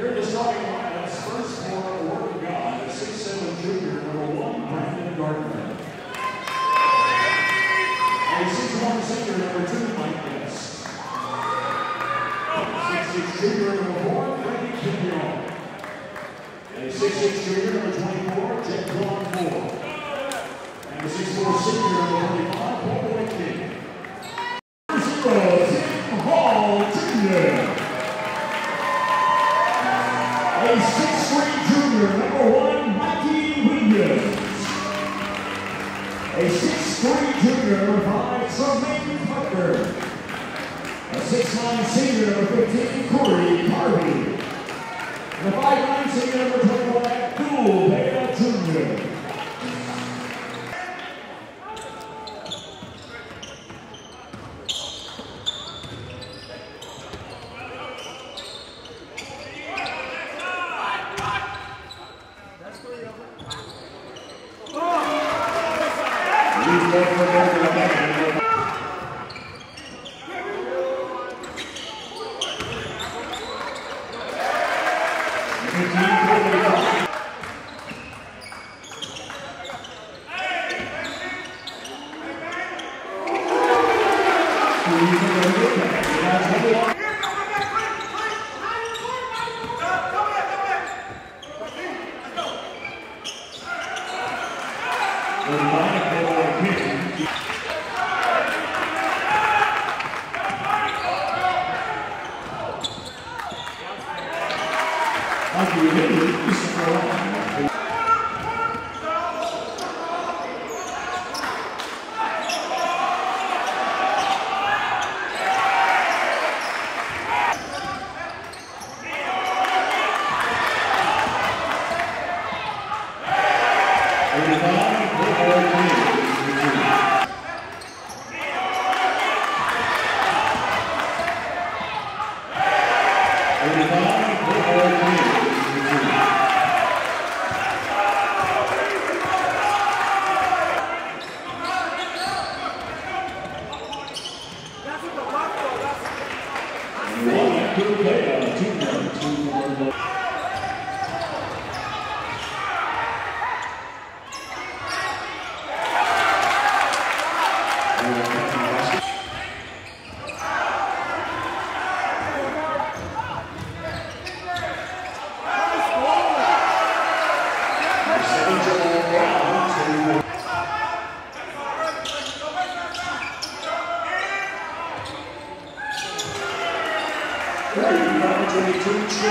Here in the starting lineups, first for Oregon God, 6'7 junior, number one, Brandon Gardner. A 6'1 senior, number two, Mike Guest. 6'6 junior, number four, Freddie Pignon. A 6'6 junior, number 24, Jake Quan Ford. And a 6'4 senior, number 25, Paul Whitney. A 6'3 junior, number one, Mikey Williams. A 6'3 junior, number five, Tremaine Tucker. A 6'9 senior, number 15, Corey Harvey. And a 5'9 senior, number 21, Thank you. 22.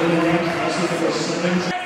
Williams, Aussie for the.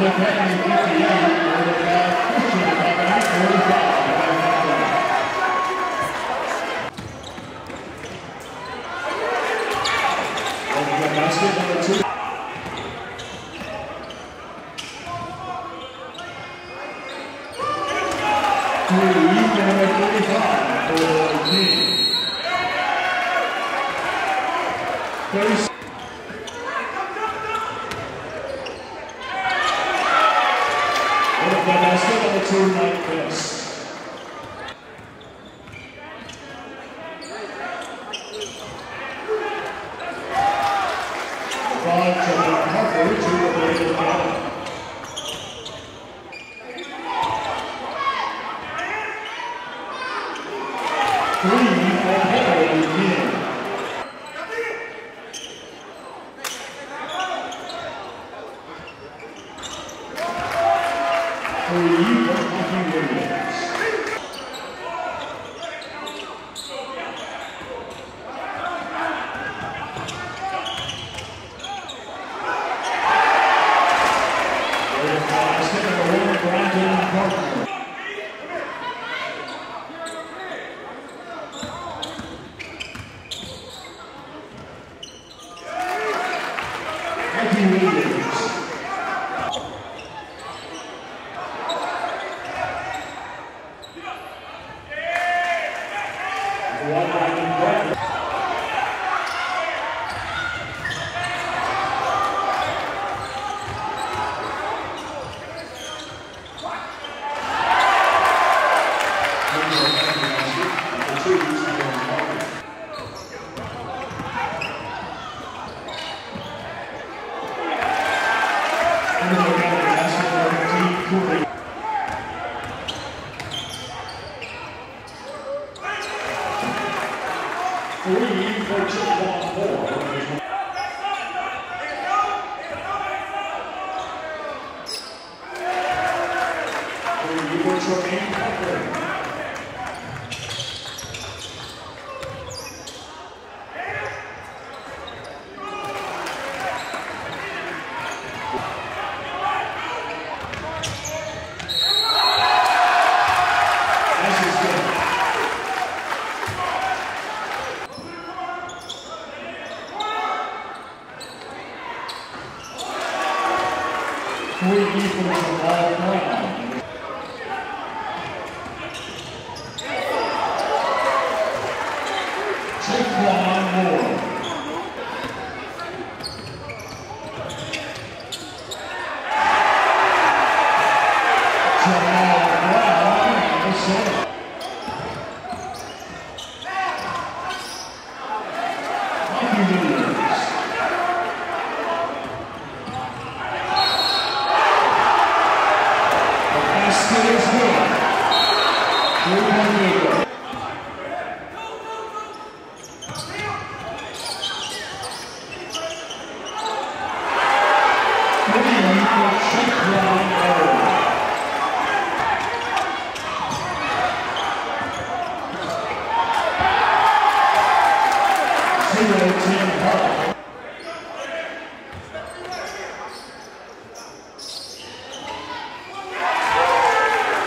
Thank you. let's look a the tune like this. Oğlu Yiğit Akgün Bölge. Shaquan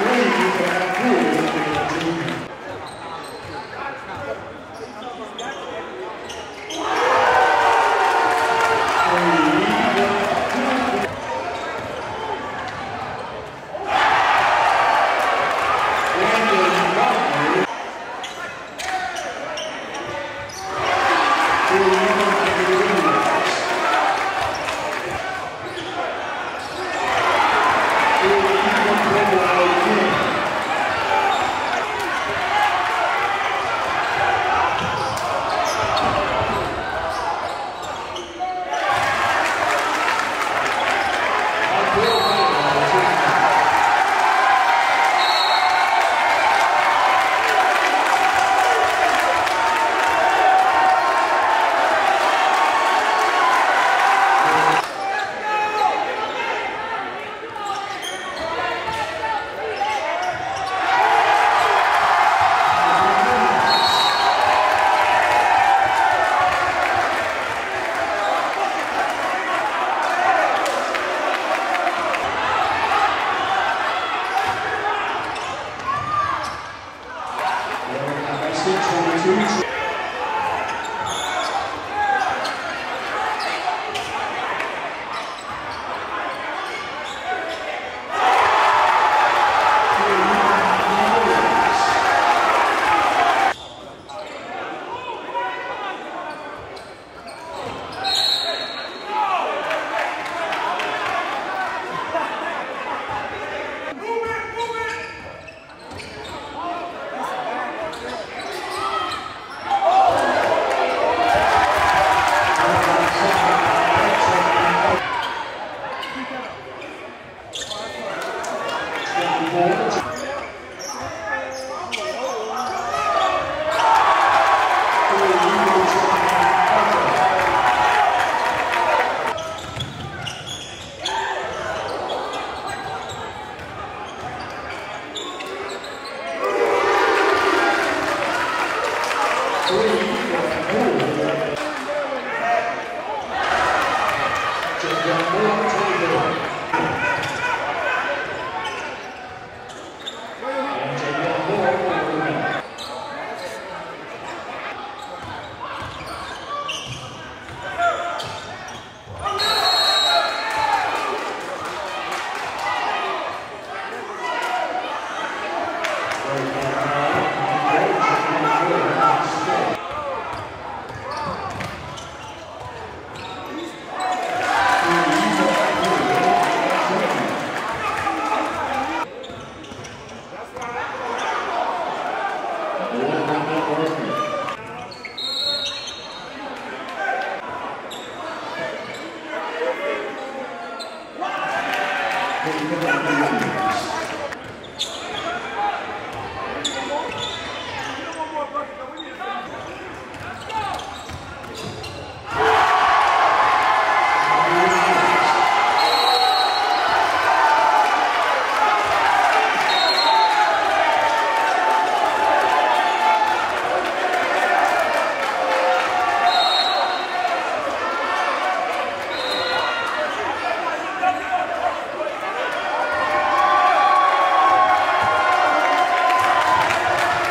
Three.